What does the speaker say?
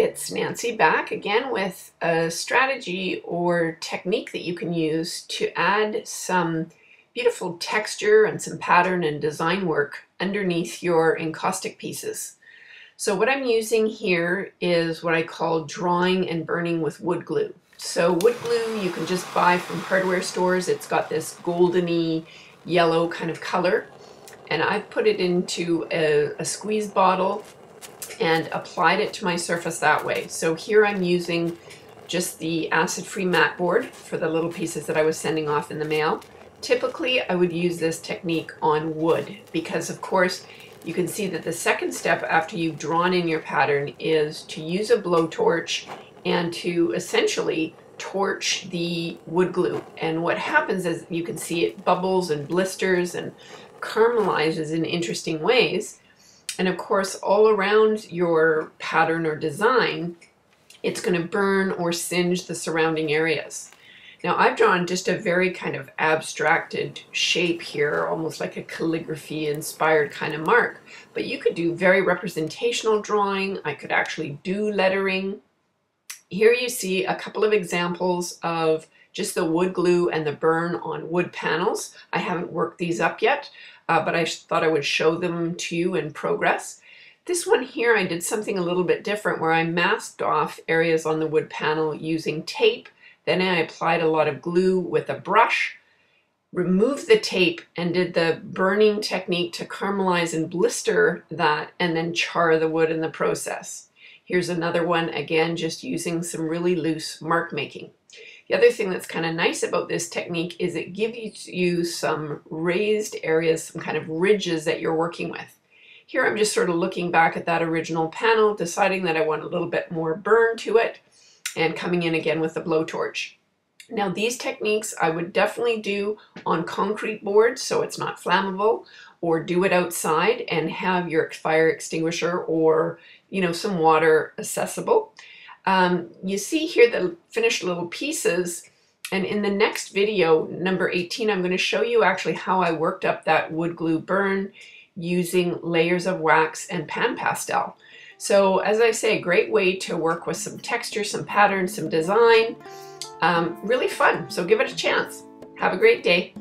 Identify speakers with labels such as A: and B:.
A: it's Nancy back again with a strategy or technique that you can use to add some beautiful texture and some pattern and design work underneath your encaustic pieces. So what I'm using here is what I call drawing and burning with wood glue. So wood glue you can just buy from hardware stores. It's got this goldeny yellow kind of color and I've put it into a, a squeeze bottle and applied it to my surface that way. So here I'm using just the acid-free mat board for the little pieces that I was sending off in the mail. Typically, I would use this technique on wood because, of course, you can see that the second step after you've drawn in your pattern is to use a blowtorch and to essentially torch the wood glue. And what happens is you can see it bubbles and blisters and caramelizes in interesting ways. And of course, all around your pattern or design, it's going to burn or singe the surrounding areas. Now I've drawn just a very kind of abstracted shape here, almost like a calligraphy inspired kind of mark. But you could do very representational drawing. I could actually do lettering. Here you see a couple of examples of just the wood glue and the burn on wood panels. I haven't worked these up yet, uh, but I thought I would show them to you in progress. This one here, I did something a little bit different where I masked off areas on the wood panel using tape. Then I applied a lot of glue with a brush, removed the tape and did the burning technique to caramelize and blister that and then char the wood in the process. Here's another one, again, just using some really loose mark making. The other thing that's kind of nice about this technique is it gives you some raised areas, some kind of ridges that you're working with. Here I'm just sort of looking back at that original panel, deciding that I want a little bit more burn to it, and coming in again with the blowtorch. Now these techniques I would definitely do on concrete boards so it's not flammable, or do it outside and have your fire extinguisher or you know some water accessible. Um, you see here the finished little pieces and in the next video, number 18, I'm going to show you actually how I worked up that wood glue burn using layers of wax and pan pastel. So as I say, a great way to work with some texture, some pattern, some design. Um, really fun, so give it a chance. Have a great day.